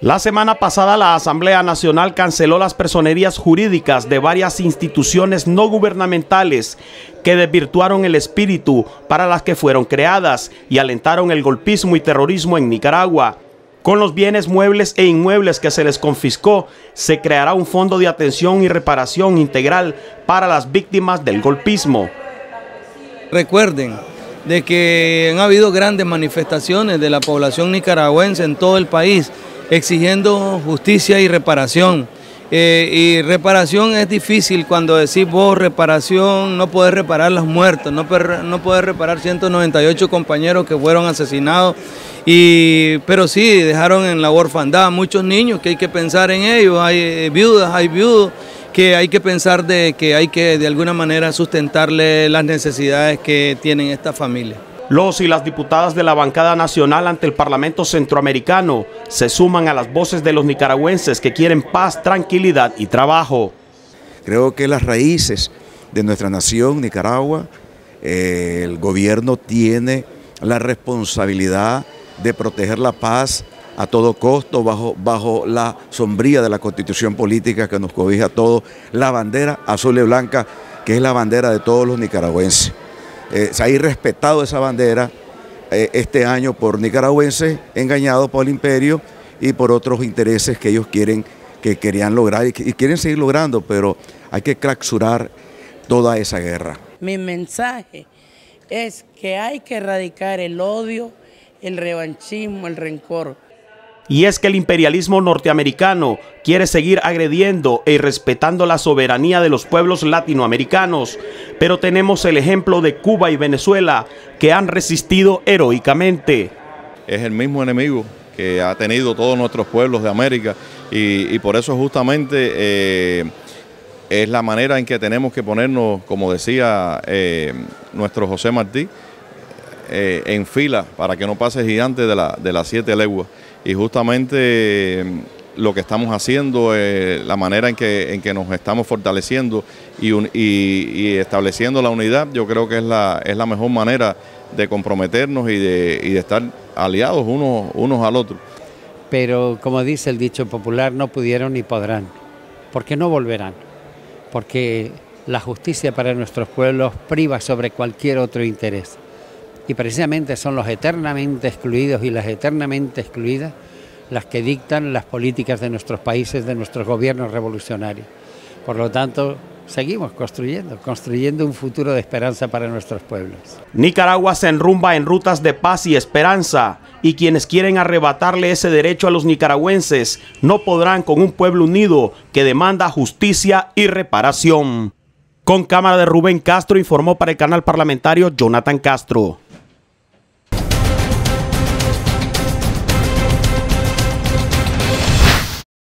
La semana pasada la Asamblea Nacional canceló las personerías jurídicas de varias instituciones no gubernamentales que desvirtuaron el espíritu para las que fueron creadas y alentaron el golpismo y terrorismo en Nicaragua. Con los bienes muebles e inmuebles que se les confiscó, se creará un fondo de atención y reparación integral para las víctimas del golpismo. Recuerden de que han habido grandes manifestaciones de la población nicaragüense en todo el país exigiendo justicia y reparación. Eh, y reparación es difícil cuando decís vos reparación, no puedes reparar los muertos, no, no puedes reparar 198 compañeros que fueron asesinados, y, pero sí dejaron en la orfandad muchos niños que hay que pensar en ellos, hay eh, viudas, hay viudos que hay que pensar de que hay que de alguna manera sustentarle las necesidades que tienen esta familia. Los y las diputadas de la bancada nacional ante el Parlamento Centroamericano se suman a las voces de los nicaragüenses que quieren paz, tranquilidad y trabajo. Creo que las raíces de nuestra nación, Nicaragua, eh, el gobierno tiene la responsabilidad de proteger la paz a todo costo, bajo, bajo la sombría de la constitución política que nos cobija a todos, la bandera azul y blanca, que es la bandera de todos los nicaragüenses. Eh, se ha irrespetado esa bandera eh, este año por nicaragüenses engañados por el imperio y por otros intereses que ellos quieren, que querían lograr y, quieren seguir logrando, pero hay que clausurar toda esa guerra. Mi mensaje es que hay que erradicar el odio, el revanchismo, el rencor y es que el imperialismo norteamericano quiere seguir agrediendo e irrespetando la soberanía de los pueblos latinoamericanos, pero tenemos el ejemplo de Cuba y Venezuela que han resistido heroicamente. Es el mismo enemigo que ha tenido todos nuestros pueblos de América y, por eso justamente eh, es la manera en que tenemos que ponernos, como decía eh, nuestro José Martí, eh, en fila para que no pase gigante de, de las siete leguas y justamente mm, lo que estamos haciendo, eh, la manera en que, en que nos estamos fortaleciendo y, y, estableciendo la unidad, yo creo que es la, es la mejor manera de comprometernos y de, y de estar aliados unos, unos al otro. Pero como dice el dicho popular, no pudieron ni podrán, porque no volverán, porque la justicia para nuestros pueblos priva sobre cualquier otro interés y precisamente son los eternamente excluidos y las eternamente excluidas las que dictan las políticas de nuestros países, de nuestros gobiernos revolucionarios. Por lo tanto, seguimos construyendo, construyendo un futuro de esperanza para nuestros pueblos. Nicaragua se enrumba en rutas de paz y esperanza, y quienes quieren arrebatarle ese derecho a los nicaragüenses no podrán con un pueblo unido que demanda justicia y reparación. Con cámara de Rubén Castro informó para el canal parlamentario Jonathan Castro.